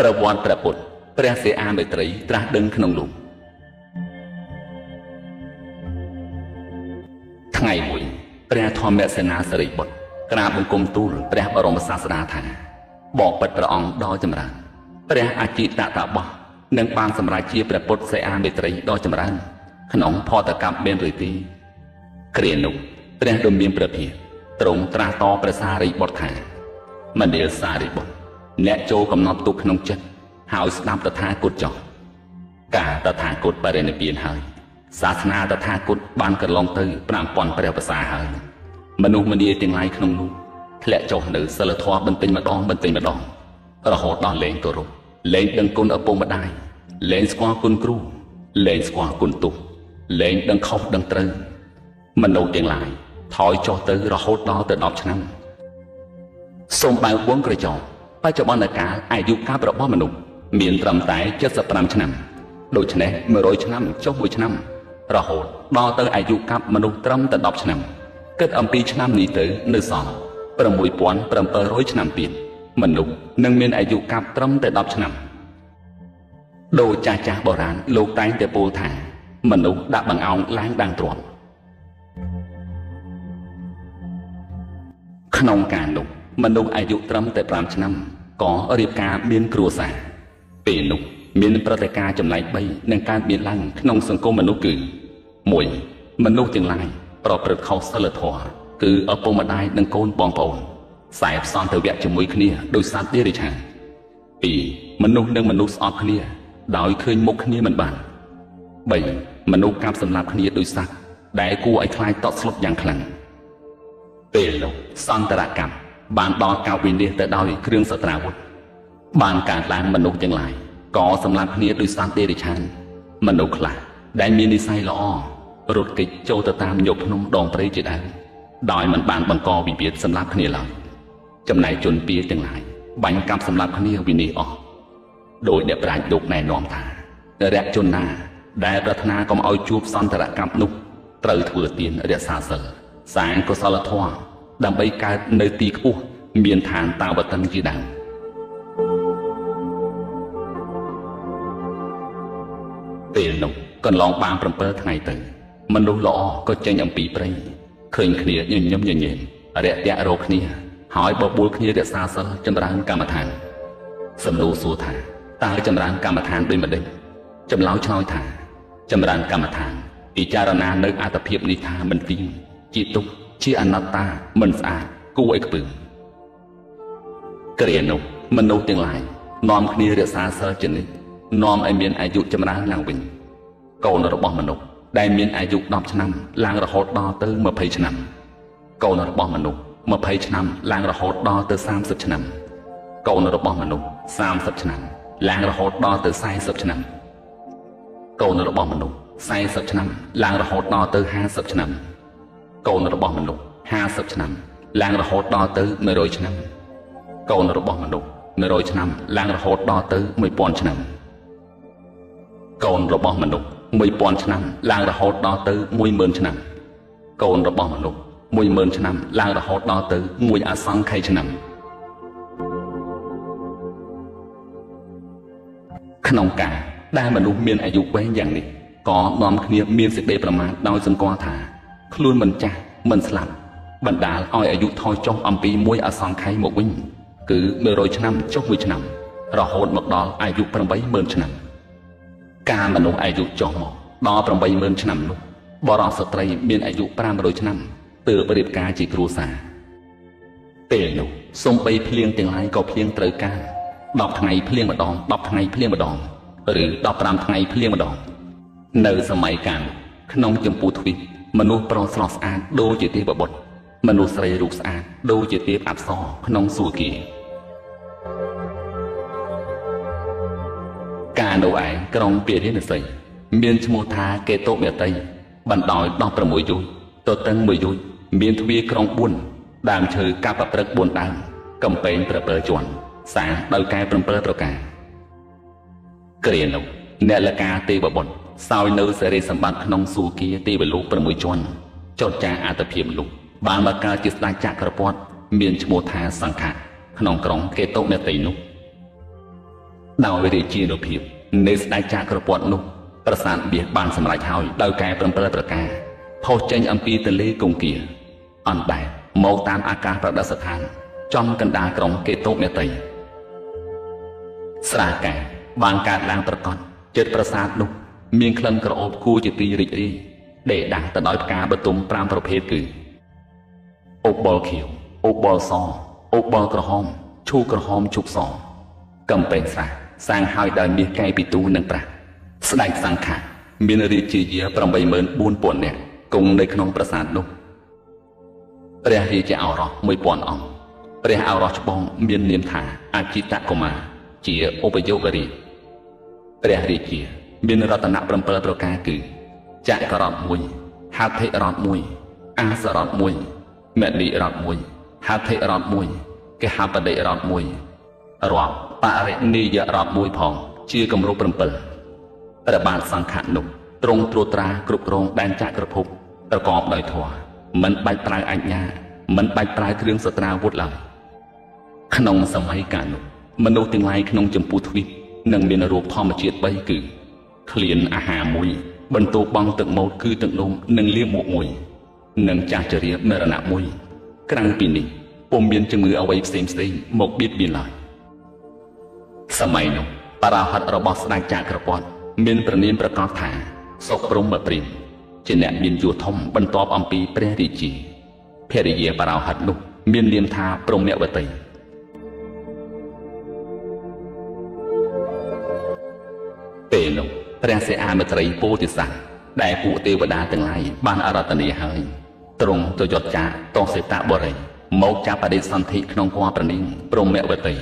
ប្រវត្តិព្រះពុទ្ធព្រះសិអាមេត្រីត្រាស់ដឹងក្នុងលោកថ្ងៃមួយព្រះធម្មសេនាសរិបុត្រក្រាបបង្គំទូលព្រះបរមសាស្តាថាបបិទ្ធព្រះអង្គដ៏ចម្រើនព្រះអចិតតបោះនឹងបានសម្រេចជាព្រះពុទ្ធសិអាមេត្រីដ៏ចម្រើន ក្នុងផតកម្មមានរីទីគ្រានោះព្រះដ៏មានព្រះភិយទ្រង់ត្រាស់តព្រះសារីបុត្រថាមនាលសារីបុត្រ អ្នកចូលកំណត់ទុកក្នុងចិត្តហើយស្ដាប់តថាគតចុះការតថាគតបរិនិព្វានហើយសាសនាតថាគតបានកន្លងទៅ5000ព្រះវស្សាហើយមនុស្សម្នាទាំងឡាយក្នុងនោះធ្លាក់ចុះនៅសិលធម៌បន្តិចម្ដងបន្តិចម្ដងរហូតដល់លែងគោរពលែងដឹងគុណឪពុកម្ដាយលែងស្គាល់គុណគ្រូលែងស្គាល់គុណទុះលែងដឹងខុសដឹងត្រូវមនុស្សទាំងឡាយថយចុះទៅរហូតដល់ទៅ10ឆ្នាំសូមបើវងក្រចក បច្ចុប្បន្នកាលអាយុកាលរបស់មនុស្សមានត្រឹមតែ75ឆ្នាំដូច្នេះ100ឆ្នាំចុះ1ឆ្នាំ រហូតដល់ទៅអាយុកាប់មនុស្សត្រឹមតែ10ឆ្នាំគិតអំពីឆ្នាំនេះទៅនៅសល់6700ឆ្នាំទៀតមនុស្សនឹងមានអាយុកាប់ត្រឹមតែ10ឆ្នាំដូចចាស់ចាស់បុរាណលោកតែងតែពោលថា មនុស្សដាក់បង្អោងឡើងដាំងទ្រាំក្នុងការនោះមនុស្សអាយុត្រឹមតែ5ឆ្នាំ ក៏រៀបការមានគ្រួសារពេលនោះមានព្រឹត្តិការណ៍ចម្លែក3នឹងកើតមានឡើងក្នុងសង្គមមនុស្សគឺ1មនុស្សទាំងឡាយប្រព្រឹត្តខុសសិលធម៌គឺឪពុកម្ដាយនិងកូនបងប្អូនខ្សែផ្សំទៅវៈជាមួយគ្នាដោយសត្វដេរិឆាន2មនុស្សនិងមនុស្សស្អប់គ្នា ដោយឃើញមុខគ្នាមិនបាន3មនុស្សកាប់សម្លាប់គ្នាដោយសត្វដែលគួរឲ្យខ្លាចតក់ស្លុតយ៉ាងខ្លាំងពេលនោះសន្តរកម្ម បានដល់កៅវិនិច្ឆ័យទៅដោយគ្រឿងសត្រាវុធបានកើតឡើងមនុស្សទាំងឡាយក៏សម្លាប់គ្នាដោយសត្វដេរិឆានមនុស្សខ្លះដែលមាននិស័យល្អរត់គេចចូលទៅតាមញោភ្នំដងព្រៃជាដើមដោយមិនបានបង្កវិវាទសម្លាប់គ្នាឡើយចំណែកជនពៀទាំងឡាយបាញ់កាប់សម្លាប់គ្នាវិនិច្ឆ័យអស់ដោយអ្នកប្រាជ្ញលោកណែនាំថារយជនណា ដែលប្រាថ្នាកុំឲ្យជួបសន្តរកម្មនោះត្រូវធ្វើទានរក្សាសិលសាងកុសលធម៌ ដើម្បីកើតនៅទីខ្ពស់មានឋានតាវតិនជាដើមពេលនោះកន្លងបាន7ថ្ងៃទៅ មនុស្សល្អក៏ចេញអំពីព្រៃឃើញគ្នាញញឹមញញែមរាក់ទាក់រកគ្នាហើយបបួលគ្នារក្សាសិលចម្រើនកម្មដ្ឋានសំណួរសួរថាតើចម្រើនកម្មដ្ឋានដូចម្ដេចចម្លើយឆ្លើយថា ចម្រើនកម្មដ្ឋានពិចារណានៅអត្តភាពនេះថាមិនទៀងជាទុក្ខ ជាអនត្តាមិនស្អាតគួរឲ្យខ្ពើមគ្រានោះមនុស្សទាំងឡាយនាំគ្នារក្សាសិលជានិច្ចនាំឲ្យមានអាយុចម្រើនឡើងវិញកូនរបស់មនុស្សដែលមានអាយុ10ឆ្នាំឡើងរហូតដល់ទៅ20ឆ្នាំ កូនរបស់មនុស្ស20ឆ្នាំឡើងរហូតដល់ទៅ30ឆ្នាំ កូនរបស់មនុស្ស30ឆ្នាំឡើងរហូតដល់ទៅ40ឆ្នាំ កូនរបស់មនុស្ស40ឆ្នាំឡើងរហូតដល់ទៅ50ឆ្នាំ កូនរបស់មនុស្ស50ឆ្នាំឡើងរហូតដល់ទៅ100ឆ្នាំ កូនរបស់មនុស្ស100ឆ្នាំឡើងរហូតដល់ទៅ1000ឆ្នាំកូនរបស់មនុស្ស1000ឆ្នាំឡើងរហូតដល់ទៅ10000ឆ្នាំ កូនរបស់មនុស្ស10000ឆ្នាំឡើងរហូតដល់ទៅ1អសង្ខ័យឆ្នាំក្នុងការដែលមនុស្សមានអាយុវែងយ៉ាងនេះក៏នាំគ្នាមានសេចក្តីប្រមាថដោយសម្គាល់ថា ខ្លួនមិនចាស់មិនស្លាប់បណ្ដាលឲ្យអាយុថយចុះអំពីមួយអសង្ខ័យមកវិញគឺ100ឆ្នាំចុះមួយឆ្នាំ រហូតមកដល់អាយុ80000ឆ្នាំ ការមនុស្សអាយុចុះមកដល់80000ឆ្នាំនោះបរិសុទ្ធស្ត្រីមានអាយុ500ឆ្នាំទើបរៀបការជាគ្រួសារពេលនោះសំបីភ្លៀងទាំងឡាយក៏ភ្លៀងត្រូវការ10ថ្ងៃភ្លៀងម្ដង10ថ្ងៃភ្លៀងម្ដង ឬ15ថ្ងៃភ្លៀងម្ដង នៅសម័យកាលក្នុងចម្ពោះទ្វីប មនុស្សប្រុសស្រស់ស្អាតដូចជាទេពបុត្រមនុស្សស្រីរូបស្អាតដូចជាទេពអប្សរក្នុងសួគ៌កាលនោះឯងក្រុងពារាណសីមានឈ្មោះថាកេតុមេតីបណ្ដោយ16យុទ្ធទទឹងមួយយុទ្ធមានទ្វារក្រុង4ដើមឈើកាប់ប្រព្រឹក4ដើមកំពែង7ជាន់សាងដោយកែ7ប្រការគ្រានោះ អ្នកលកាទេវបុត្រសោយនៅសេរីសម្បត្តិក្នុងសួគ៌ទេវលោក6ជាន់ចុតចាអត្តភាពលោកបានមកកើតជាស្ដេចចក្រពត្តិមានឈ្មោះថាសង្ខៈក្នុងក្រុងកេតុមេតីនោះដោយរាជានុភាពនៃស្ដេចចក្រពត្តិនោះប្រាសាទមាសបានសម្រេចហើយដោយកែប្រំប្រែប្រការផុសចេញអំពីទន្លេកុងគា អណ្ដែតមកតាមអាកាសប្រដស្ថានចំកណ្ដាលក្រុងកេតុមេត្រីស្រាកាបានកើតឡើងប្រកប ចិត្តប្រាសាទនោះ មានក្លិនក្រអូបគួរជាទីរីករាយដេកដាស់ទៅដោយផ្កាបទុម5ប្រភេទគឺអូបលខៀវអូបលសអូបលក្រហមឈូក្រហមជុកសកំពែងស្រះសាងហើយដោយមាសកែពីទូនិងប្រាក់ស្ដេចសង្ខាមានរាជាយា84000នាក់គង់នៅក្នុងប្រាសាទនោះព្រះរាជាឱរស1000អង្គព្រះឱរសច្បងមាននាមថាអជីតកុមារជាឧបយោគរាជ ព្រះរាជា មានរតនៈ7ប្រការគឺចក្ររដ្ឋ1ហត្ថិរដ្ឋ1អាសរដ្ឋ1មនីរដ្ឋ1ហត្ថិរដ្ឋ1កេហបតិរដ្ឋ1រាប់បរិនិយរដ្ឋ1ផង ជាគម្រោង7ព្រះបាទសង្ឃៈនោះទ្រង់ត្រួតត្រាគ្រប់គ្រងដែនចក្រភពប្រកបដោយធម៌មិនបាច់ប្រើអញ្ញាមិនបាច់ប្រើគ្រឿងសត្រាវុធឡើយក្នុងសម័យកាលនោះមនុស្សទាំងឡាយក្នុងចម្ពោះទ្វីប នឹងមានរូបធម្មជាតិ3គឺឃ្លានអាហារមួយ បន្ទោបងទឹកម៉ូតគឺទឹកនោមនិងលាមកមួយ និងចាស់ចរាមរណៈមួយ ក្រៅពីនេះពុំមានជំងឺអ្វីផ្សេងផ្សេងមកបៀតបៀនឡើយសម័យនោះបរាហិតរបស់ស្ដេចចក្រពត្តិមានប្រនាមប្រកាសថាសុខព្រំព្រិមជាអ្នកមានយសធំបន្ទាប់អំពីព្រះរាជាភរិយាបរាហិតនោះ មាននាមថាព្រមវតី ពេលនោះព្រះសិហាមិត្រីពោធិសត្វដែលពួកទេវតាទាំងឡាយបានអរតនីហើយទ្រង់ទៅយត់ចាកតសេតបរិយមកចាប់បដិសន្ធិក្នុងគួរប្រនីងព្រមវតី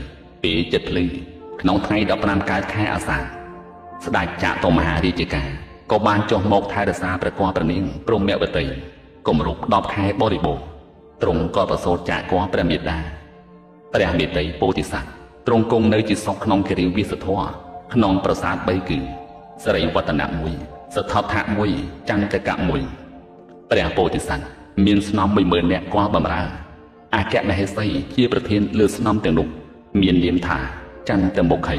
ពីចិត្តភ្លឺក្នុងថ្ងៃ15កើតខែអាសាឍស្ដេចចាកតមហារាជការក៏បានចុះមកថែរក្សាព្រះគួរប្រនីងព្រមវតីគម្រប់10ខែបរិបូរណ៍ទ្រង់ក៏ប្រសូតចាកគួរព្រះមេដាព្រះមេត្រីពោធិសត្វទ្រង់គង់នៅជាសុខក្នុងគិរិវិសធរ ក្នុងប្រាសាទ3គឺសរិវតនៈ1សថដ្ឋៈ1ចន្ទកៈ1ព្រះពោធិសត្វមានស្នំ10000នាក់គាល់បំរើអគ្គមហេសីជាប្រធានលើស្នំទាំងនោះមាននាមថាចន្ទមុខី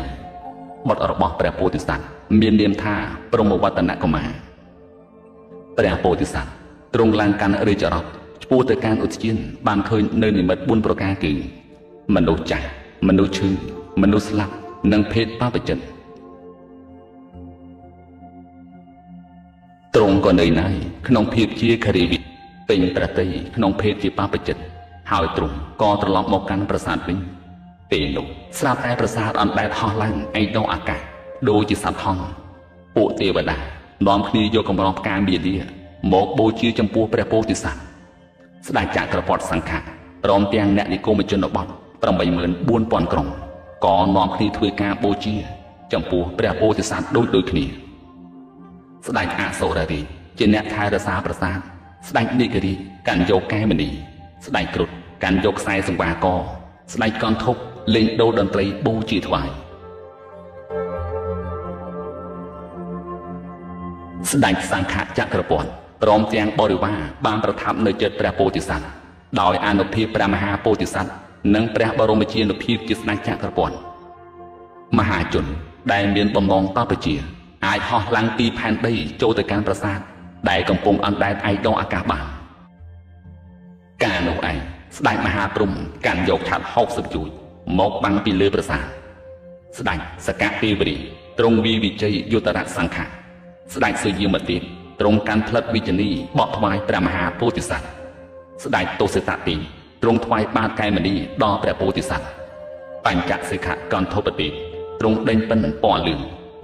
បុត្ររបស់ព្រះពោធិសត្វមាននាមថាព្រមវតនកុមារព្រះពោធិសត្វទ្រង់ឡើងកាន់រាជរដ្ឋឆ្ពោះទៅកាន់ឧទ្យានបានឃើញនៅនិមិត្ត4ប្រការគឺមនុស្សចាស់មនុស្សឈឺមនុស្សស្លាប់និងភេទបាបចិត្ទ្រង់ក៏នៅណៃក្នុងភាពជាខរីវិពេញប្រតិក្នុងភេទជាបាបចិត្តហើយទ្រង់ក៏ត្រឡប់មកកាន់ប្រាសាទវិញពេលនោះស្រាប់តែប្រាសាទអណ្ដែតហោះឡើងឯកក្នុងអាកាសដូចជាសត្វហង្សពួកទេវតានាំគ្នាយកកម្រងផ្កាមាលាមកបូជាចំពោះព្រះពោធិសត្វស្ដេចចក្រពត្តិសង្ឃៈព្រមទាំងអ្នកនិគមជនបទ84000ក្រុងក៏នាំគ្នាធ្វើការបូជា ចំពោះព្រះពោធិសត្វដូចដូចគ្នា ស្ដេចអសុររីជាអ្នកថែរក្សាប្រាសាទស្ដេចនិគរីកាន់យកកែមនីស្ដេចគ្រុឌកាន់យកខ្សែសង្វាកស្ដេចកនធប់លេងដូរតន្ត្រីបូជាថ្វាយស្ដេចសង្ឃចក្រពត្តិព្រមទាំងបរិវារបានប្រថាប់នៅចិត្តព្រះពោធិសត្វដោយអនុភាពព្រះមហាពោធិសត្វនិងព្រះបរមជានុភាពជាស្ដេចចក្រពត្តិមហាជនដែលមានបំណងតបជា អាចហោះឡើងពីផែនដីចូលទៅកាន់ប្រាសាទដែលកំពុងអណ្ដែតឯកដងអាកាសបានកាលនោះឯងស្ដេចមហាព្រំកាន់យកឆាត់60ជួចមកបាំងពីលើប្រាសាទស្ដេចសកទេវរីទ្រង់វីវិជ័យយុទ្ធរៈសង្ខាស្ដេចសុយាមទៀតទ្រង់កាន់ផ្លិតវិជនីបកថ្វាយព្រះមហាពោធិសត្វស្ដេចទោសិតទីទ្រង់ថ្វាយបាតកែមនីដល់ព្រះពោធិសត្វបញ្ចសិខៈកន្ធពតិទ្រង់ដេញពិនពណ៌លឿង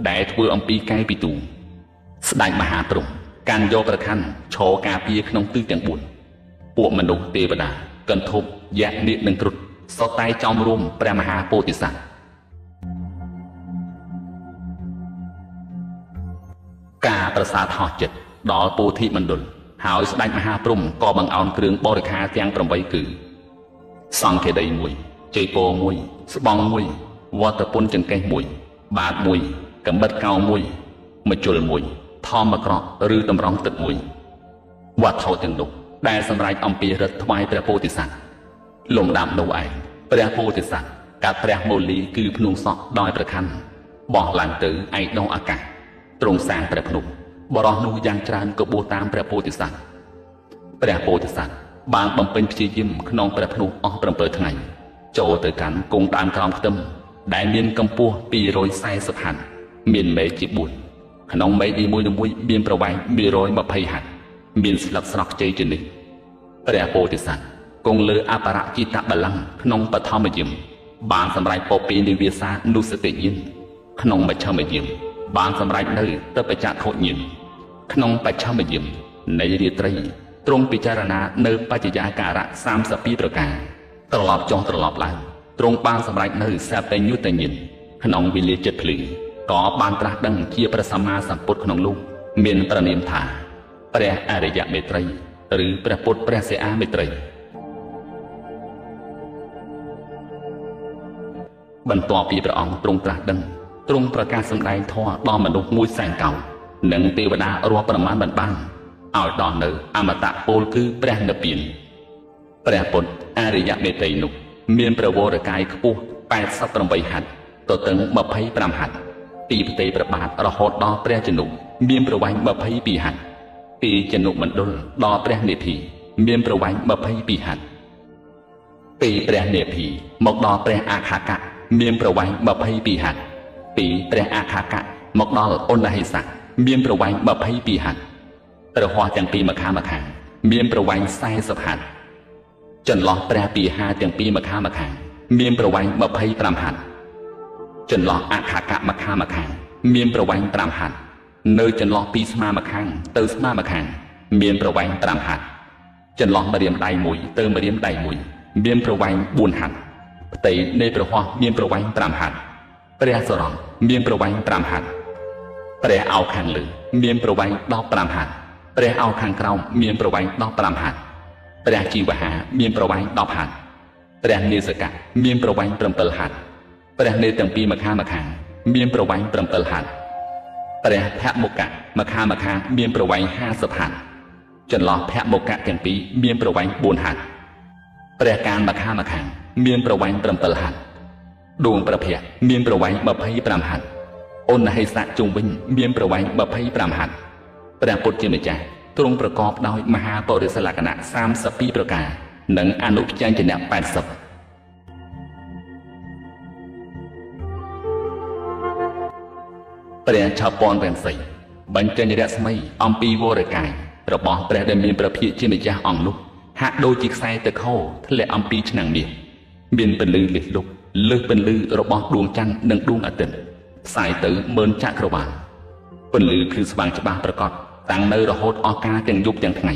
ដែលធ្វើអំពីកែពីទូស្ដេចមហាព្រំកាន់យកប្រខ័ណ្ឌឈរការពារក្នុងទិសទាំង4ពួកមនុស្សទេវតាកន្ធពយៈនាគនិងគ្រុឌសុទ្ធតែចំរួមព្រះមហាពោធិសត្វការប្រសាទហោះចិត្តដល់ពោធិមណ្ឌលហើយស្ដេចមហាព្រំក៏បង្អោនគ្រឿងបរិខាទាំង8គឺសង្ឃេដី1ជ័យពោ1ស្បង់1វត្តពុនចង្កេះ1បាត1 កំបិតកោមួយមជុលមួយថមអក្រក់ឬតម្រង់ទឹកមួយវត្ថុទាំងនោះដែលសម្រេចអំពីរិទ្ធថ្វាយព្រះពោធិសត្វលំដាប់នោះឯងព្រះពោធិសត្វកាត់ព្រះមូលីគឺភ្នួងសក់ដោយប្រខ័ណ្ឌបោះឡើងទៅឯដងអាកាសទ្រង់សាងព្រះភ្នំបរោះនោះយ៉ាងច្រើនក៏បួសតាមព្រះពោធិសត្វព្រះពោធិសត្វបានបំពេញព្យាយាមក្នុងព្រះភ្នំអស់7ថ្ងៃចូលទៅកាន់គង់ដើមក្រោមខ្ទឹមដែលមានកម្ពស់240ហត្ថ មានមេឃជា4ក្នុងមេឃនីមួយៗមានប្រវែង120ហត្ថមានស្លឹកស្រស់ខ្ចីជានិច្ចព្រះពោធិសត្វគង់លើអបរជិតបល្ល័ង្កក្នុងបឋមយមបានសម្រេចពពីនិវាសានុសតិញាណក្នុងមជ្ឈមយមបានសម្រេចនៅទៅបច្ចៈខុញាណក្នុងបច្ឆមយមនៃរាត្រីទ្រង់ពិចារណានៅបច្ចយាការៈ32ប្រការត្រឡប់ចុះត្រឡប់ឡើងទ្រង់បានសម្រេចនៅសព្វញ្ញុតញាណក្នុងវិលាចិត្តភ្លឺ ក៏បានត្រាស់ដឹងជាព្រះសម្មាសម្ពុទ្ធក្នុងលោកមានប្រនាមថា ព្រះអរិយមេត្រី ឬព្រះពុទ្ធព្រះសិអាមេត្រីបន្ទាប់ពីព្រះអង្គទ្រង់ត្រាស់ដឹងទ្រង់ប្រកាសសម្ដែងធម៌ដល់មនុស្សមួយសែនកោនិងទេវតារាប់ប្រមាណមិនបានឲ្យដល់នៅអមតៈពលគឺព្រះនិព្វានព្រះពុទ្ធអរិយមេត្រីនោះ មានប្រវរកាយខ្ពស់88ហត្ថទទឹង25ហត្ថ ពីផ្ទៃព្រះបាទរហូតដល់ព្រះជនុមានប្រវែង22ហត្ថពីជនុមណ្ឌលដល់ព្រះនិភីមានប្រវែង22ហត្ថពីព្រះនិភីមកដល់ព្រះអាខាកៈមានប្រវែង22ហត្ថពីព្រះអាខាកៈមកដល់អនហិសៈមានប្រវែង22ហត្ថព្រះហស្ថទាំងពីរម្ខាងម្ខាងមានប្រវែង40ហត្ថចន្លោះព្រះពីហាទាំងពីរម្ខាងម្ខាងមានប្រវែង25ហត្ថ ចន្លោះអខាកៈម្ខាងម្ខាងមានប្រវែង5ហត្ថនៅចន្លោះពីស្មាម្ខាងទៅស្មាម្ខាង មានប្រវែង5ហត្ថចន្លោះម្រាមដៃមួយទៅម្រាមដៃមួយ មានប្រវែង4ហត្ថផ្ទៃនៃប្រហោះមានប្រវែង5ហត្ថព្រះសរងមានប្រវែង5ហត្ថព្រះអោខាងលើមានប្រវែង15ហត្ថព្រះអោខាងក្រោមមានប្រវែង15ហត្ថព្រះជីវហាមានប្រវែង10ហត្ថព្រះនេសកៈមានប្រវែង7ហត្ថ ព្រះនេទាំងពីរម្ខាងម្ខាងមានប្រវែង7ហត្ថព្រះភមុកៈម្ខាងម្ខាងមានប្រវែង50ហត្ថចន្លោះភមុកៈទាំងពីរមានប្រវែង4ហត្ថព្រះកានម្ខាងម្ខាងមានប្រវែង7ហត្ថដួងប្រភៈមានប្រវែង25ហត្ថអនហិសៈជុំវិញមានប្រវែង25ហត្ថព្រះពុទ្ធជាម្ចាស់ទ្រង់ប្រកបដោយមហាបរិសលក្ខណៈ32ប្រការ និងអនុព្យាញ្ជនៈ80 ព្រះឆាពនវង្សីបញ្ចេញរស្មីអំពីវរកាយរបស់ព្រះដែលមានព្រះភិក្ខជាម្ចាស់អង្គនោះហាក់ដូចជាខ្សែទឹកហូរធ្លាក់អំពីឆ្នាំងមាសមានពន្លឺលិះលុបលើសពន្លឺរបស់ដួងច័ន្ទនិងដួងអាទិត្យផ្សាយទៅមើលចក្រវាលពន្លឺគឺស្វាងច្បាស់ប្រកបតាំងនៅរហូតអស់ការទាំងយប់ទាំងថ្ងៃ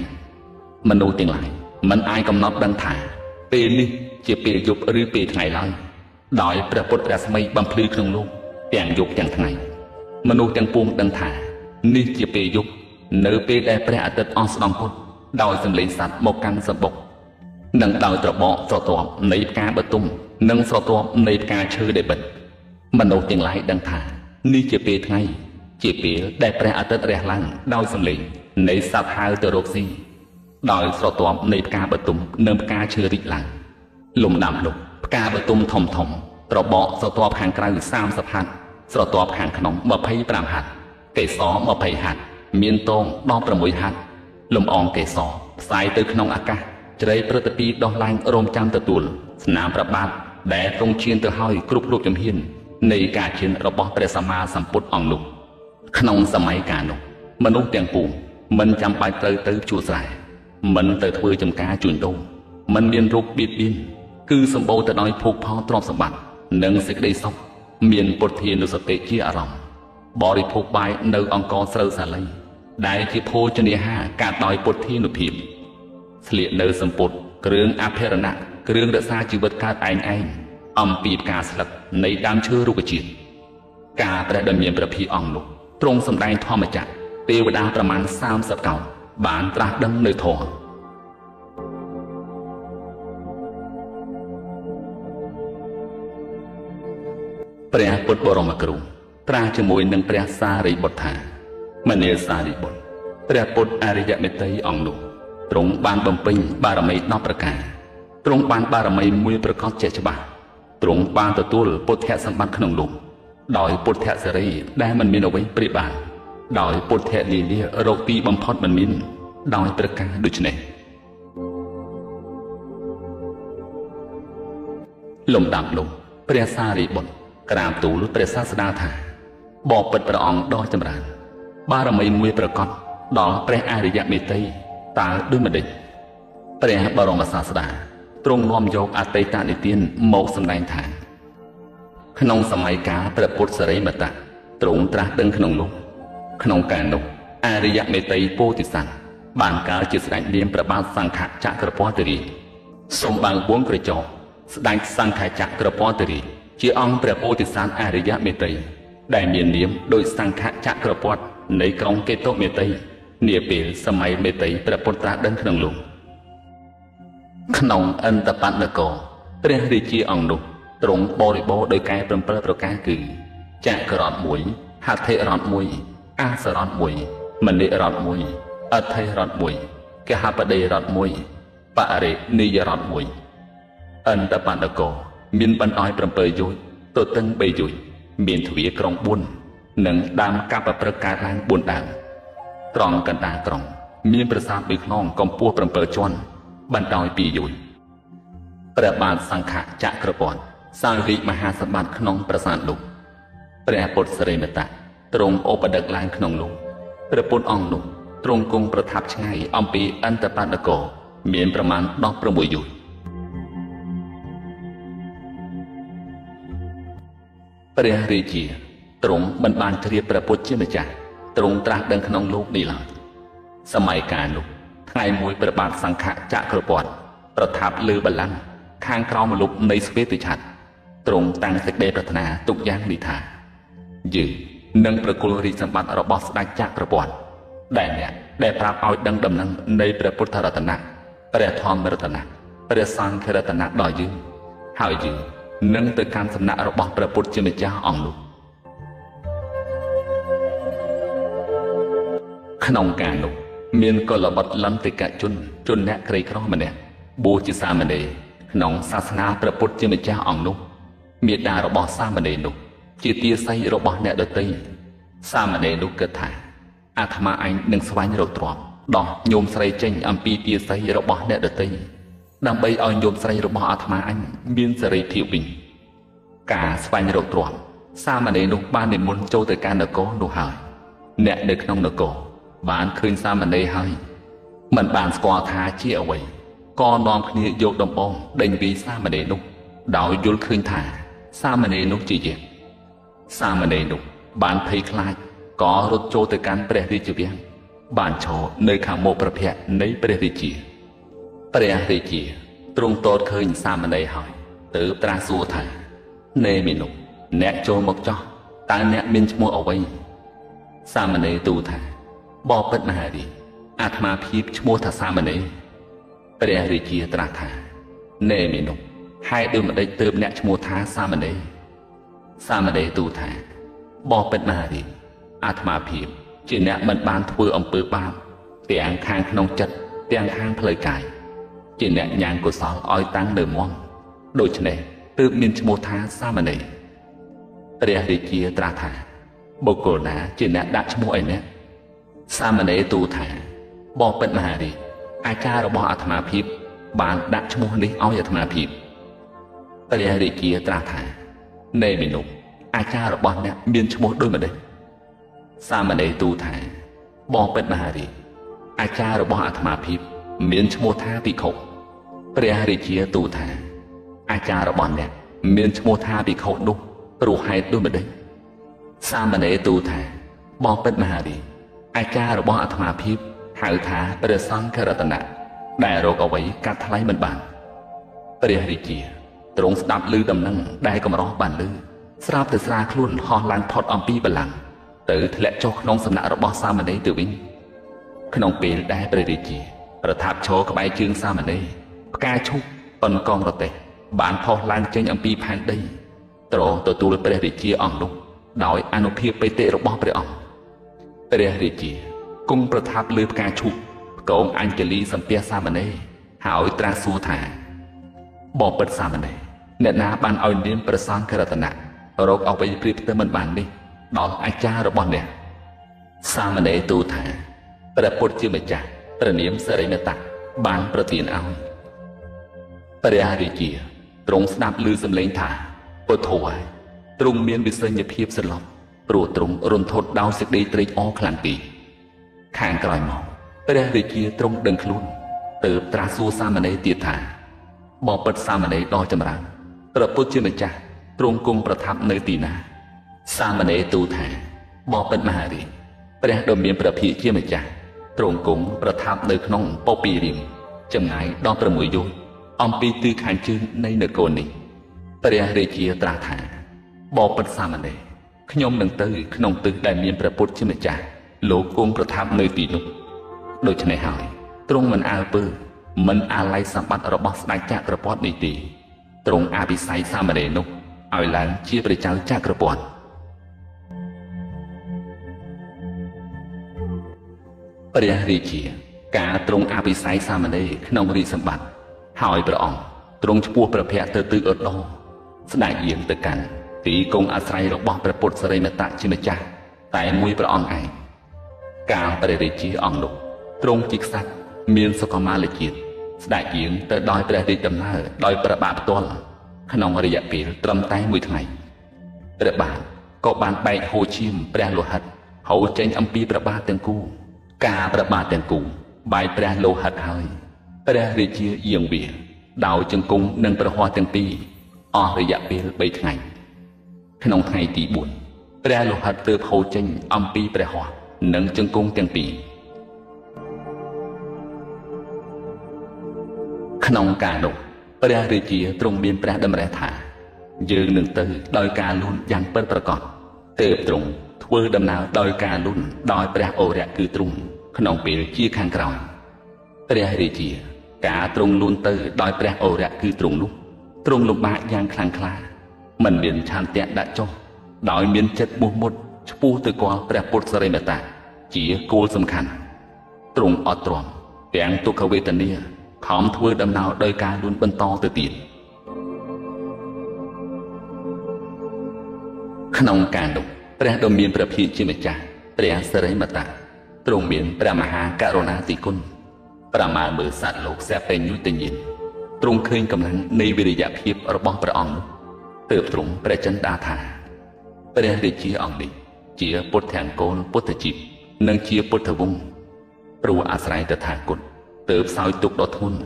មនុស្សទាំងឡាយមិនអាចកំណត់ដឹងថា ពេលនេះជាពេលយប់ឬពេលថ្ងៃឡើយដោយព្រះពុទ្ធរស្មីបំភ្លឺក្នុងលោកទាំងយប់ទាំងថ្ងៃ មនុស្សទាំងពួងដឹងថានេះជាពេលយប់នៅពេលដែលព្រះអាទិត្យអស់ស្ដំពុតដោយសម្លេងសត្វមកកាន់សម្បុកនិងដោយត្របកស្រទាប់នៃផ្កាបទុមនិងស្រទាប់នៃផ្កាឈើដែលបិទមនុស្សទាំងឡាយដឹងថានេះជាពេលថ្ងៃ ជាពេលដែលព្រះអាទិត្យរះឡើងដោយសម្លេងនៃសត្វហៅទៅរកស៊ីដោយស្រទាប់នៃផ្កាបទុមនិងផ្កាឈើរីកឡើងលំដាប់នោះផ្កាបទុមធំធំត្របកស្រទាប់ខាងក្រៅ30ហត្ថ ស្រទាប់ខាងក្នុង25ហត្ថកេសរ20ហត្ថមានតងដល់6ហត្ថលំអងកេសរផ្សាយទៅក្នុងអាកាសជ្រៃព្រឹត្តិពីដោះឡើងរោមចាំទទួលស្នាមប្របាទដែលទ្រង់ឈានទៅហើយគ្រប់រូបជំហាននៃការឈានរបស់ព្រះសម្មាសម្ពុទ្ធអង្គនោះក្នុងសម័យកាលនោះមនុស្សទាំងពួងមិនចាំបាច់ត្រូវទៅជួស្រែមិនទៅធ្វើចំការជួញដូរមិនមានរោគបៀតបៀនគឺសម្បូរទៅដោយភោគផលទ្រព្យសម្បត្តិនិងសេចក្តីសុខ មានពុទ្ធានុសតិជាអារម្មណ៍បរិភោគបាយនៅអង្គរស្រូវសាលី ដែលជាភោជនាហារកាត់ដោយពុទ្ធានុភាពស្លៀកនៅសម្ពុតគ្រឿងអភិរណៈគ្រឿងរក្សាជីវិតកើតឯងឯងអំពីផ្កាស្លឹកនៃដើមឈើរុក្ខជាតិការព្រះដ៏មានព្រះភិអង្គនោះទ្រង់សម្ដែងធម្មចក្រទេវតាប្រមាណ30កោណបានត្រាស់ដឹងនៅធម៌ ព្រះពុទ្ធបរមគ្រូត្រាស់ជាមួយនឹងព្រះសារីបុត្រថាមនាសារីបុត្រព្រះពុទ្ធអរិយមេត្រីអង្គនោះទ្រង់បានបំពេញបារមី10ប្រការទ្រង់បានបារមីមួយប្រកបជាច្បាស់ទ្រង់បានទទួលពុទ្ធសម្បត្តិក្នុងលោកដោយពុទ្ធសេរីដែលមិនមានអ្វីប្រៀបបានដោយពុទ្ធលីលារកទីបំផុតមិនមានដោយប្រការដូចនេះលំដាប់នោះព្រះសារីបុត្រ ក្រាបទូលព្រះសាស្តាថាបបិទ្ធព្រះអង្គដ៏ចម្រើន បារមីមួយប្រកបដល់ព្រះអរិយមេត្រីតើដូចម្ដេចព្រះបរមសាស្តាទ្រង់នាំយកអតីតនិទានមកសម្ដែងថា ក្នុងសម័យកាលព្រះពុទ្ធសរិមតៈទ្រង់ត្រាស់ដឹងក្នុងនោះក្នុងកាលនោះអរិយមេត្រីពោធិសត្វបានកើតជាស្ដេចនាមព្រះបាទសង្ឃចក្រពតិរីសូមបាំងពួងក្រចកស្ដេចសង្ឃចក្រពតិរីជា អង្គព្រះពោធិសត្វអរិយមេត្រីដែលមាននាមដោយសង្ឃចក្រពតនៃក្រុងកេតុមេត្រីនាពេលសម័យមេត្រីព្រះពុទ្ធត្រាស់ដឹងក្នុងលោកក្នុងអន្តបនគរព្រះរាជាអង្គនោះទ្រង់បរិបូរដោយកែ7ប្រការគឺចក្ររដ្ឋ1ហត្ថិរដ្ឋ1អាសរដ្ឋ1មនិរដ្ឋ1អថិរដ្ឋ1កហបតីរដ្ឋ1បរិនិយរដ្ឋ1អន្តបនគរ មានបណ្ដោយ7យុយទទឹង3យុយមានទ្វារក្រុង4និងដើមកັບប្រព្រឹត្តកើតឡើង4ដើមត្រង់កណ្ដាលក្រុង មានប្រាសាទមួយខ្នងកម្ពស់7ជាន់បណ្ដោយពីយុយព្រះបាទសង្ឃចក្រពតសាងរាជមហាសម្បត្តិក្នុងប្រាសាទនោះព្រះពុទ្ធសិរិមតៈទ្រង់ឧបដឹកឡើងក្នុងនោះព្រះពុទ្ធអង្គនោះទ្រង់គង់ប្រថាប់ឆ្ងាយអំពីអន្តបតកោមានប្រមាណ16យុយ ព្រះរាជាទ្រង់មិនបានជ្រាបព្រះពុទ្ធជាម្ចាស់ទ្រង់ត្រាស់ដឹងក្នុងលោកនេះឡើយសម័យកាលនោះថ្ងៃមួយព្រះបាទសង្ឃចក្រពតប្រថាប់លើបល្ល័ង្កខាងក្រោមម្លប់នៃស្វេតឆ័ត្រទ្រង់តាំងសេចក្តីប្រាថ្នាទុកយ៉ាងនេះថាយើងនឹងប្រគល់រាជសម្បត្តិរបស់ស្ដេចចក្រពតដែលអ្នកដែលប្រាប់ឲ្យដឹងដំណឹងនៃព្រះពុទ្ធរតនៈព្រះធម្មរតនៈព្រះសង្ឃរតនៈដល់យើងហើយយើង នឹងទៅកាន់សំណាក់របស់ព្រះពុទ្ធជាម្ចាស់អង្គនោះក្នុងការនោះមានកុលបុត្រលន្តិកជនជនអ្នកក្រីក្រម្នាក់បួសជាសាមណេរក្នុងសាសនាព្រះពុទ្ធជាម្ចាស់អង្គនោះមេដារបស់សាមណេរនោះ ជាទាស័យរបស់អ្នកដតីសាមណេរនោះគិតថាអាត្មាអញនឹងស្វែងរកទ្រព្យដោះញោមស្រីចេញអំពីទាស័យរបស់អ្នកដតី ដើម្បីឲ្យញោមស្រីរបស់អាត្មាអញមានសេរីភាពវិញការស្វែងរកទ្រព្យសាមណេរនោះបាននិមន្តចូលទៅកាន់នគរនោះហើយ អ្នកនៅក្នុងនគរបានឃើញសាមណេរហើយមិនបានស្គាល់ថាជាអ្វីក៏នាំគ្នាយកដំបងដេញពីសាមណេរនោះ ដោយយល់ឃើញថាសាមណេរនោះជាយៈសាមណេរនោះបានភ័យខ្លាចក៏រត់ចូលទៅកាន់ព្រះរាជវាំងបានឈរនៅខាងមុខព្រះភ័ក្ត្រនៃព្រះរាជា ព្រះរាជាទ្រង់តតឃើញសាមណេរហើយទើបត្រាស់សួរថាណែមីនុអ្នកចូលមកចោះតើអ្នកមានឈ្មោះអ្វីសាមណេរទូថាបបិទ្ធមហារីអាត្មាភាពឈ្មោះថាសាមណេរព្រះរាជាត្រាស់ថាណែមីនុហេតុដូចម្ដេចទើបអ្នកឈ្មោះថាសាមណេរសាមណេរទូថាបបិទ្ធមហារីអាត្មាភាពជាអ្នកមិនបានធ្វើអំពើបាបទាំងខាងក្នុងចិត្តទាំងខាងផ្លូវកាយ ជាអ្នកញ៉ាំងកុសលឲ្យតាំងនៅមមដូច្នេះទើបមានឈ្មោះថាសាមណេរព្រះរាជាត្រាស់ថាបុគ្គលណាជាអ្នកដាក់ឈ្មោះឯនេះសាមណេរទូថាបបិទ្ធមហារីអាចារ្យរបស់អាត្មាភាព បានដាក់ឈ្មោះនេះឲ្យអាត្មាភាពព្រះរាជាត្រាស់ថានៃមីនុអាចារ្យរបស់អ្នកមានឈ្មោះដូចម្ដេចសាមណេរទូថាបងពេតមហារីអាចារ្យរបស់អាត្មាភាព មានឈ្មោះថាភិក្ខុព្រះរាជាទូថាអាចារ្យរបស់អ្នកមានឈ្មោះថាភិក្ខុនោះព្រោះហេតុដូចម្ដេចសាមណេរទូថាបងពេតមហារីអាចារ្យរបស់អាត្មាភាពហៅថាព្រះសង្ឃរតនៈដែលរកអ្វីកាត់ថ្លៃមិនបានព្រះរាជាទ្រង់ស្ដាប់ឮដំណឹងដែលកម្រោះបានឮស្រាប់តែស្រាខ្លួនហោះឡើងផុតអំពីបល្ល័ង្កទៅធ្លាក់ចុះក្នុងសំណាក់របស់សាមណេរទៅវិញក្នុងពេលដែលព្រះរាជា ប្រថាប់ឈរក្បែរជើងសាមណេរផ្កាឈូកប៉ុនកងរទេះបានផុសឡើងចេញអំពីផែនដីទ្រង់ទទួលព្រះរាជាអង្គនោះដោយអនុភាពបេតិរបស់ព្រះអង្គព្រះរាជាគង់ប្រថាប់លើផ្កាឈូកផ្គងអញ្ជលីសំពះសាមណេរហើយត្រាស់សួរថាបបិទ្ធសាមណេរអ្នកណាបានឲ្យនាមព្រះសង្ឃរតនៈរកអ្វីប្រៀបទៅមិនបាននេះដល់អាចារ្យរបស់អ្នកសាមណេរទូថាព្រះពុទ្ធជាម្ចាស់ ព្រះនាមសរិណតៈបានប្រទានឲ្យព្រះរាជាទ្រង់ស្ដាប់ឮសំឡេងថាពុទ្ធហើយទ្រង់មានវិសញ្ញភាពសន្លប់ព្រោះទ្រង់រន្ធត់ដោយសេចក្តីត្រេកអរខ្លាំងពីខាងក្រោយមកព្រះរាជាទ្រង់ដឹងខ្លួនទើបត្រាស់សួរសាមណេរទៀតថាបបិទ្ធសាមណេរដ៏ចម្រើនព្រះពុទ្ធជាម្ចាស់ទ្រង់គង់ប្រថាប់នៅទីណា សាមណេរទូថាបបិទ្ធមហារាជព្រះដ៏មានព្រះភិក្ខជាម្ចាស់ ទ្រង់គង់ប្រថាប់នៅក្នុងពពីរៀងចម្ងាយដល់6យោជន៍អំពីទិសខាងជើងនៃនគរនេះព្រះរាជាត្រាស់ថាបបិទ្ធសាមណេរខ្ញុំនឹងទៅក្នុងទិសដែលមានព្រះពុទ្ធជាម្ចាស់លោកគង់ប្រថាប់នៅទីនោះដូច្នេះហើយទ្រង់មិនអើពើមិនអាល័យសម្បត្តិរបស់ស្ដេចចក្រពត្តិនេះទេទ្រង់អភិសេកសាមណេរនោះឲ្យឡើងជាព្រះចៅចក្រពត្តិ ព្រះរាជា ការទ្រង់អភិសេកសាមណេរក្នុងរាជសម្បត្តិហើយព្រះអង្គទ្រង់ឈ្មោះព្រះភ័ក្ត្រទៅទិសឧត្តរស្ដេចយាងទៅកាន់ទីគង់អាស្រ័យរបស់ព្រះពុទ្ធសរិមតៈជាម្ចាស់តែមួយព្រះអង្គឯងកាលព្រះរាជាអង្គនោះទ្រង់ជាក្សត្រមានសុខុមាលជាតិស្ដេចយាងទៅដោយព្រះរាជដំណើរដោយព្រះបាទផ្ទាល់ក្នុងរយៈពេលត្រឹមតែមួយថ្ងៃព្រះបាទក៏បានបែកហូរឈាមព្រះលោហិតហូរចេញអំពីព្រះបាទទាំងគូ ការព្រះបាទទាំងគូបែកព្រះលោហិតហើយព្រះរាជាយាងវាដោយចង្គង់នឹងព្រះហស្ថទាំងពីរអស់រយៈពេល3ថ្ងៃក្នុងថ្ងៃទី4ព្រះលោហិតទើបហូរចេញអំពីព្រះហស្ថនិងចង្គង់ទាំងពីរក្នុងការនោះព្រះរាជាទ្រង់មានព្រះតម្រិះថា យើងនឹងទៅដោយការលូនយ៉ាងពិតប្រាកដទើបទ្រង់ ធ្វើដំណើរដោយការលូនដោយព្រះអូរៈគឺទ្រង់ក្នុងពេលជាខាងក្រោយព្រះរាជា ការទ្រង់លូនទៅដោយព្រះអូរៈគឺទ្រង់នោះទ្រង់លំបាកយ៉ាងខ្លាំងក្លាមិនមានឆន្ទៈដាក់ចុះដោយមានចិត្តមោះមុតឆ្ពោះទៅគាល់ព្រះពុទ្ធសរិមតា ជាគោលសំខាន់ទ្រង់អត់ទ្រាំទាំងទុក្ខវេទនាខំធ្វើដំណើរដោយការលួនបន្តទៅទៀតក្នុងការនោះ ព្រះដ៏មានព្រះភិក្ខជាម្ចាស់ព្រះសិរិមតៈទ្រង់មានព្រះមហាករុណាទីគុណប្រមាមើលសត្វលោកស្ពេញយុទ្ធញានទ្រង់ឃើញកម្លាំងនៃវិរិយភាពរបស់ព្រះអង្គនោះទើបទ្រង់ព្រះចិន្តាថាព្រះរាជាអង្គនេះជាពុទ្ធង្គោលពុទ្ធជីពនិងជាពុទ្ធវង្សព្រោះអាស្រ័យតថាគតទើបសោយទុកដ៏ធ្ងន់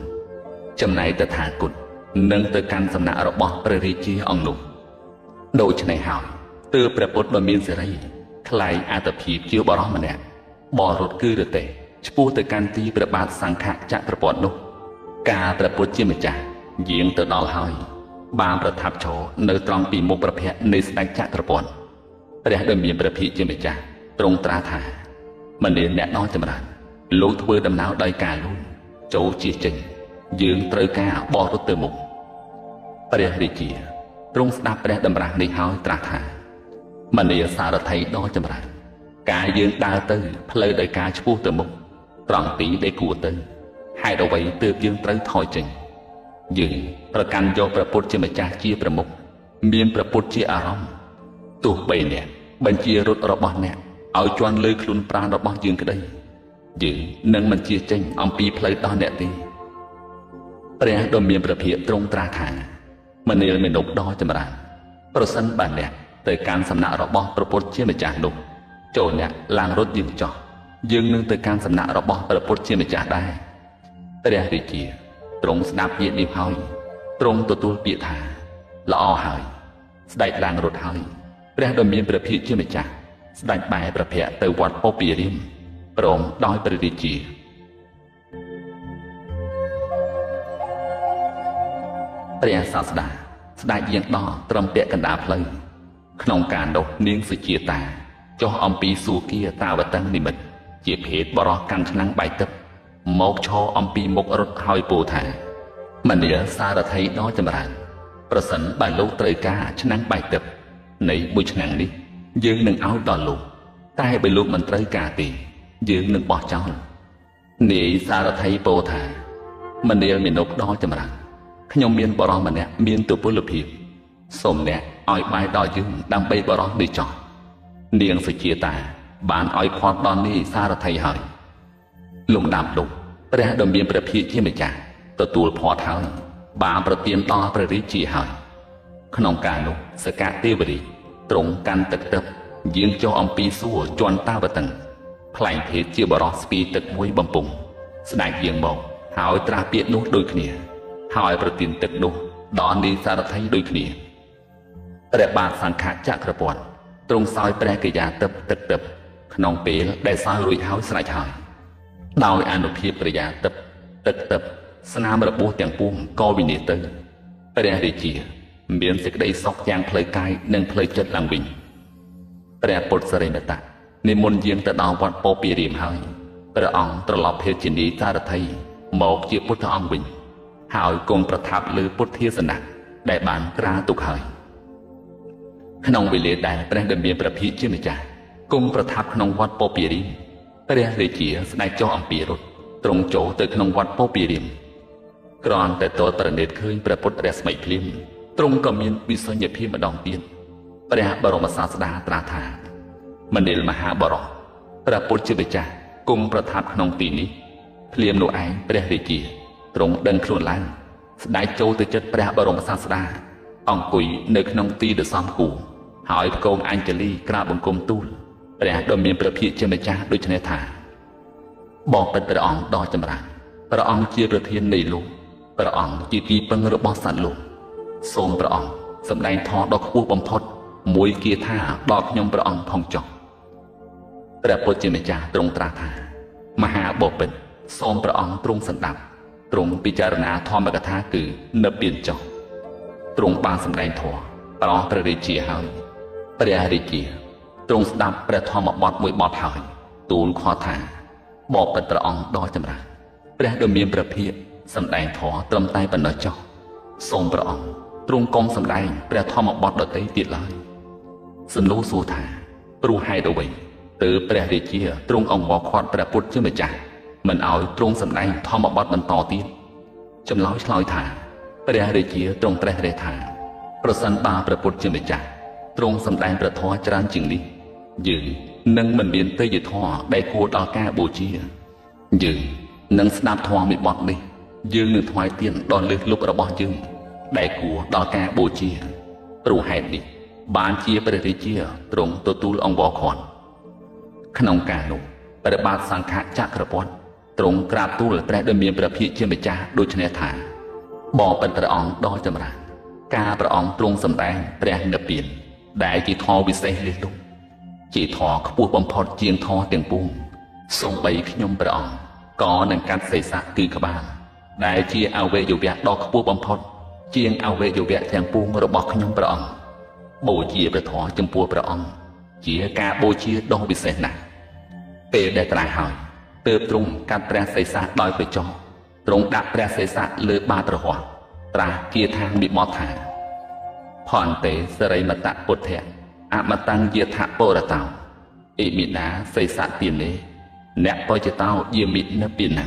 ចំណែកតថាគតនឹងទៅកាន់សំណាក់របស់ព្រះរាជាអង្គនោះដូច្នេះហើយ ទើបព្រះពុទ្ធដ៏មានសេរីថ្លែងអត្តភាពជាបរោះម្នាក់បរត់គឺរទេះឆ្ពោះទៅកាន់ទីព្រះបាទសង្ឃចក្រពតនោះ ការព្រះពុទ្ធជាម្ចាស់យាងទៅដល់ហើយបានប្រថាប់ឈរនៅត្រង់ពីមុខព្រះភ័ក្ត្រនៃស្ដេចចក្រពតព្រះដ៏មានព្រះភិក្ខជាម្ចាស់ទ្រង់ត្រាស់ថាមនាអ្នកដ៏ចម្រើនលោកធ្វើដំណើរដោយការលូនចូលជាចេញយើងត្រូវការបោះរត់ទៅមុខព្រះរាជាទ្រង់ស្ដាប់ព្រះតម្រាស់នេះហើយត្រាស់ថា មនីសារថីដ៏ចម្រើនការយើងដើរទៅផ្លូវដោយការឈ្មោះទៅមុខត្រង់ទីដែលគួរទៅហេតុអ្វីទើបយើងត្រូវថយចេញយើងប្រកាន់យកព្រះពុទ្ធជាម្ចាស់ជាប្រមុខមានព្រះពុទ្ធជាអារម្មណ៍ទោះបីអ្នកបញ្ជារត់របស់អ្នកឲ្យជន់លើខ្លួនប្រាណរបស់យើងក្តីយើងនឹងមិនជាចេញអំពីផ្លូវដល់អ្នកទេព្រះដ៏មានព្រះភិក្ខទ្រង់ត្រាស់ថាមនាលមេនុកដ៏ចម្រើនប្រសិនបើអ្នក ទៅកាន់សំណាក់របស់ព្រះពុទ្ធជាម្ចាស់នោះចូលអ្នកឡើងរត់យើងចោះយើងនឹងទៅកាន់សំណាក់របស់ព្រះពុទ្ធជាម្ចាស់ដែរព្រះរាជាទ្រង់ស្ដាប់ពាក្យនេះហើយទ្រង់ទទួលពាក្យថាល្អហើយស្ដេចឡើងរត់ហើយព្រះដ៏មានព្រះភិក្ខជាម្ចាស់ស្ដេចបែរព្រះភ័ក្ត្រទៅវត្តពោពីរៀមព្រមដោយព្រះរាជាព្រះសាស្តាស្ដេចយាងដល់ត្រឹមពាក់កណ្ដាលផ្លូវ ក្នុងការនោះនាងសុជាតាចុះអំពីសួគាតាវតឹងនិមិត្តជាភេទបរោះកាន់ឆ្នាំងបាយទឹកមកឈរអំពីមុខរត់ហើយពោលថាមនាសារថីដ៏ចម្រើនប្រសិនបើលោកត្រូវការឆ្នាំងបាយទឹកនៃមួយឆ្នាំងនេះ យើងនឹងឲ្យដល់លោកតែបើលោកមិនត្រូវការទេយើងនឹងបោះចោលនាយសារថីពោលថាមនាលមានុកដ៏ចម្រើនខ្ញុំមានបរោះម្នាក់មានទុពលភាព សូមអ្នកឲ្យបាយដល់យើងដើម្បីបរោះនេះចោះនាងសុជាតា បានឲ្យផតដល់នេះសារថីហើយលំដាប់លុបព្រះដ៏មានព្រះភិយជាម្ចាស់ទទួលផតហើយបានប្រទានដល់ព្រះរាជាហើយ ក្នុងការនោះសកទេវរីទ្រង់កាន់ទឹកទឹកយាងចុះអំពីសួរជន់តាវតឹងផ្លែងភេទជាបរោះស្ពីទឹកមួយបំពង់ស្ដេចយាងមកហើយត្រាស់ពាក្យនោះដូចគ្នា ហើយប្រទានទឹកនោះដល់នីសារថីដូចគ្នា ព្រះបាទសង្ឃចក្រពន្ធទ្រង់សោយព្រះកិយាទឹកទឹកទឹកក្នុងពេលដែលសោយរួចហើយស្រេចហើយដោយអនុភាពប្រយាទឹកទឹកទឹកស្នាមរបួសទាំងពួងក៏វិនិច្ឆ័យទៅព្រះរាជា មានសេចក្តីសុខយ៉ាងផ្លូវកាយនិងផ្លូវចិត្តឡើងវិញព្រះពុទ្ធសរិមតៈនិមន្តយាងទៅដល់វត្តពោពីរៀមហើយព្រះអង្គត្រឡប់ភេទជានីសារថីមកជាពុទ្ធអង្គវិញ ហើយគង់ប្រថាប់លើពុទ្ធាសនៈដែលបានក្រាទុកហើយ ក្នុងវេលាដែលព្រះដមានប្រភិជាម្ចាស់គង់ប្រថាប់ក្នុងវត្តពោពីរៀមព្រះរាជាស្ដេចចុះអំពីរត់ទ្រង់ចូលទៅក្នុងវត្តពោពីរៀមគ្រាន់តែទតប្រណិតឃើញព្រះពុទ្ធរស្មីភ្លាមទ្រង់ក៏មានវិសញ្ញភាពម្ដងទៀតព្រះបរមសាស្តាត្រាស់ថាមនិលមហាបរោះព្រះពុទ្ធជាម្ចាស់គង់ប្រថាប់ក្នុងទីនេះភ្លាមនោះឯងព្រះរាជាទ្រង់ដឹងខ្លួនឡើងស្ដេចចូលទៅចិត្តព្រះបរមសាស្តាអង្គុយនៅក្នុងទីដសំគូ ហើយផ្គងអញ្ជលីក្រាបបង្គំទូលព្រះដ៏មានព្រះភិក្ខជាម្ចាស់ដូចនេះថាបងពិតព្រះអង្គដ៏ចម្រើនព្រះអង្គជាប្រធាននៃលោកព្រះអង្គជាទីពឹងរបស់សត្វលោកសូមព្រះអង្គសម្ដែងធម៌ដ៏ខ្ពស់បំផុត មួយគាថាដល់ខ្ញុំព្រះអង្គផងចុះព្រះពុទ្ធជាម្ចាស់ទ្រង់ត្រាស់ថា មហាបពិតសូមព្រះអង្គទ្រង់សន្តាប់ទ្រង់ពិចារណាធម្មកថាគឺនៅពៀនចុះទ្រង់បានសម្ដែងធម៌ប្រោះព្រះរាជាហើយ ព្រះរាជាទ្រង់ស្ដាប់ព្រះធម្មបទមួយបទហើយទូលខត់ថាបបិទ្ធព្រះអង្គដ៏ចម្រើនព្រះដ៏មានព្រះភិក្ខសម្ដែងធម៌ត្រឹមតែប៉ុណ្ណោះចុះសូមព្រះអង្គទ្រង់កុំសម្ដែងព្រះធម្មបទដទៃទៀតឡើយសំលូសួរថាព្រោះហេតុអ្វីទើបព្រះរាជាទ្រង់អង្គបខាត់ព្រះពុទ្ធជាម្ចាស់មិនឲ្យទ្រង់សម្ដែងធម្មបទបន្តទៀតចម្លើយឆ្លើយថាព្រះរាជាទ្រង់ត្រេះរិះថា ប្រសិនបើព្រះពុទ្ធជាម្ចាស់ ទ្រង់សម្ដែងព្រះធម៌ច្រើនជាងនេះ យើងនឹងមិនមានទេយធម៌ដែលគួរដល់ការបូជា យើងនឹងស្ដាប់ធម៌មួយបទនេះ យើងនឹងថ្វាយទានដល់លើសលុបរបស់យើង ដែលគួរដល់ការបូជាព្រោះហេតុនេះ បានជាព្រះរាជាទ្រង់ទទួលអង្វរខន់ក្នុងការនោះព្រះបាទសង្ឃចក្រពន្ធទ្រង់ក្រាបទូលព្រះដ៏មានព្រះភិក្ខជាម្ចាស់ដូចនេះថាបងពិតព្រះអង្គដ៏ចម្រើនការព្រះអង្គទ្រង់សម្ដែងព្រះនិព្វាន ដែលជាធម៌វិសេសលិះលុបជាធម៌ខ្ពស់បំផុតជាងធម៌ទាំងពួងសូម្បីខ្ញុំព្រះអង្គក៏នឹងកាត់សេសៈគឺក្បាលដែលជាអវយវៈដ៏ខ្ពស់បំផុត ជាងអវយវៈទាំងពួងរបស់ខ្ញុំព្រះអង្គបូជាព្រះធម៌ចំពោះព្រះអង្គជាការបូជាដ៏ពិសេសណាស់ពេលដែលត្រាស់ហើយទើបទ្រង់កាត់ព្រះសេសៈដោយប្រចោទ្រង់ដាក់ព្រះសេសៈលើបាតរហ័សត្រាស់ជាថាងនិបត់ថា ផនតេសរិមតៈពុទ្ធៈអមតੰយថពរតោអ៊ីមិណាសេសៈទានេអ្នកបច្ចតោយាមិនពីណា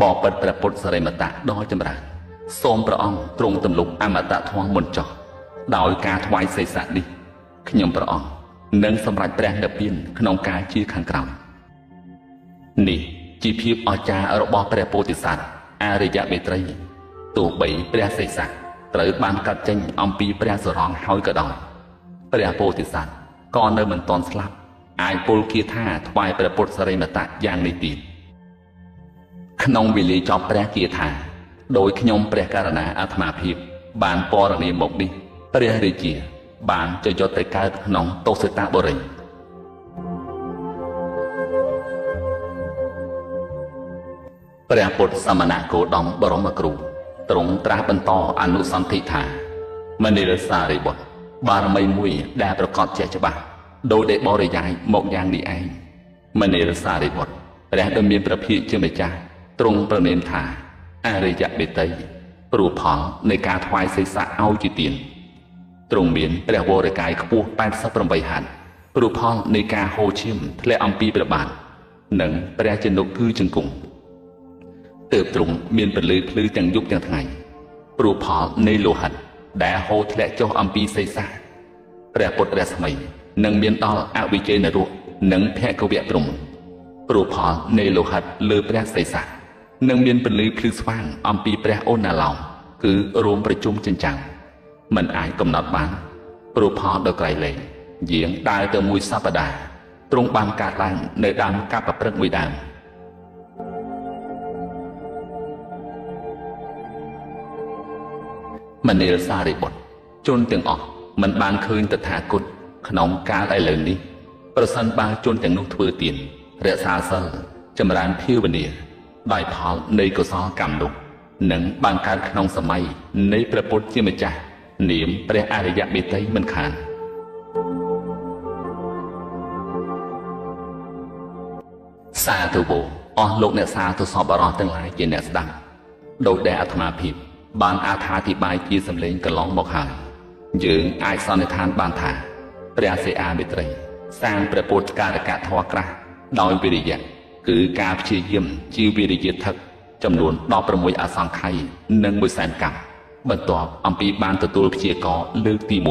បបិទ្ធព្រះពុទ្ធសរិមតៈដ៏ចម្រើនសូមព្រះអង្គទ្រង់ទម្លុកអមតៈធម៌មុនចោះដោយការថ្វាយសេសៈនេះខ្ញុំព្រះអង្គនឹងសម្រេចព្រះនិព្វានក្នុងការជាខាងក្រោយនេះជាភាពអស្ចារ្យរបស់ព្រះពោធិសត្វអរិយមេត្រីទោះបីព្រះសេសៈ ត្រូវបានកាត់ចេញអំពីព្រះសរងហើយក៏ដោយព្រះពោធិសត្វក៏នៅមិនទាន់ស្លាប់អាចពលគាថាថ្វាយព្រះពុទ្ធសរិមតៈយ៉ាងនេះទៀតក្នុងវេលាចប់ព្រះគាថាដោយខ្ញុំព្រះករណាអាត្មាភាព បានពរនាមកនេះព្រះរាជា បានចយុទ្ធទៅកើតក្នុងទោសិតាបុរីព្រះពុទ្ធសមណគោដមបរមគ្រូ ទ្រង់ត្រាស់បន្តអនុសន្ធិថាមនិរសារិបុត្របារមីមួយដែលប្រកបជាច្បាស់ដោយដែលបរិយាយមកយ៉ាងនេះឯងមនិរសារិបុត្រព្រះដ៏មានព្រះភិក្ខជាម្ចាស់ទ្រង់ប្រណិនថាអរិយបេតីព្រោះផលនៃការថ្វាយសេសៈឲ្យជាទានទ្រង់មានព្រះវរកាយខ្ពស់88ហត្ថព្រោះផលនៃការហូរឈាមធ្លាក់អំពីព្រះបាទនិងព្រះជនុគឺជង្គង់ ទើបទ្រង់មានពលឺភ្លឺទាំងយប់ទាំងថ្ងៃព្រោះផលនៃលោហិតដែលហូរធ្លាក់ចុះអំពីសេសាព្រះពុទ្ធរស្មីនឹងមានដល់អវិជ័យនរកនិងភគវៈព្រំព្រោះផលនៃលោហិតលើព្រះសេសានឹងមានពន្លឺភ្លឺស្វាងអំពីព្រះអូណាឡោមគឺរួមប្រជុំចិញ្ចាំងមិនអាចកំណត់បានព្រោះផលដ៏ក្រៃលែងយាងដើរទៅមួយសប្តាហ៍ទ្រង់បានកាត់ឡើងនៅដើមកັບប្រព្រឹត្តមួយដើម មនាលសារីបុត្រជនទាំងអស់មិនបានឃើញតថាគតក្នុងកាលឥឡូវនេះប្រសិនបើជនទាំងនោះធ្វើទានរក្សាសិលចម្រើនភាវនាដោយផលនៃកុសលកម្មនោះនឹងបានកើតក្នុងសម័យនៃព្រះពុទ្ធជាម្ចាស់នាមព្រះអរិយមេត្រីមិនខានសាធុវោអស់លោកអ្នកសាធុសពអរោះទាំងឡាយជាអ្នកស្ដាប់ដោយដែលអាត្មាភាព បានអត្ថាធិប្បាយជាសម្លេងកន្លងមកហើយយើងអាចសន្និដ្ឋានបានថាព្រះសិអាមិត្រី សាងព្រះពុទ្ធការកធម៌ក្រាស់ដោយវិរិយៈគឺការព្យាយាមជាវិរិយថឹកចំនួន16អសង្ខ័យនិង1សែនកម្មបន្ទាប់អំពីបានទទួលព្យាករលើកទី1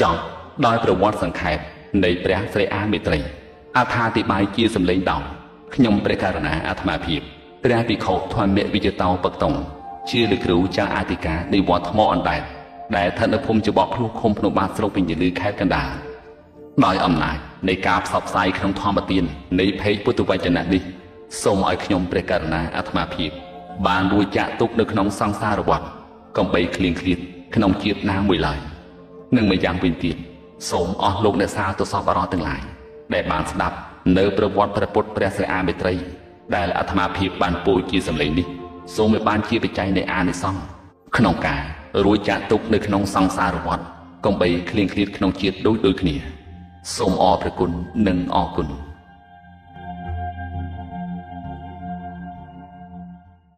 ចប់ដោយប្រវត្តិសង្ខេបនៃព្រះស្រីអាមេត្រីអត្ថាធិប្បាយជាសម្លេងដោ ខ្ញុំព្រះករុណាអាត្មាភាពព្រះភិក្ខុធម្មវិជតោបកតុងជាលោកគ្រូចាស់អធិការនៃវត្តថ្មអណ្ដែតដែលស្ថិតនៅភូមិច្បកភ្លោះឃុំភ្នំបាស្រុកពេញលឺខេត្តកណ្ដាលដោយអំណាចនៃការផ្សព្វផ្សាយក្នុងធម្មទាននៃភេកពុទ្ធវចនៈនេះសូមឲ្យខ្ញុំព្រះករុណាអាត្មាភាព បានរួចចាក់ទុកនៅក្នុងសង្សារវដ្តកំបីគ្លៀងគ្លៀតក្នុងជាតិណាមួយឡើយនិងម្យ៉ាងវិញទៀតសូមអស់លោកអ្នកសាទសពអរទាំងឡាយដែលបានស្ដាប់ នៅប្រវត្តិព្រះពុទ្ធព្រះសិអាមេត្រី ដែលអាត្មាភាពបានពោលជាសម្លេងនេះសូមឲ្យបានជាបច្ច័យនៃអានិសង្សក្នុងការរួចចាក់ទុកនៅក្នុងសង្សារវដ្តកំបីគ្លៀងគ្លៀតក្នុងជាតិដូចដូចគ្នាសូមអរព្រគុណនិងអរគុណ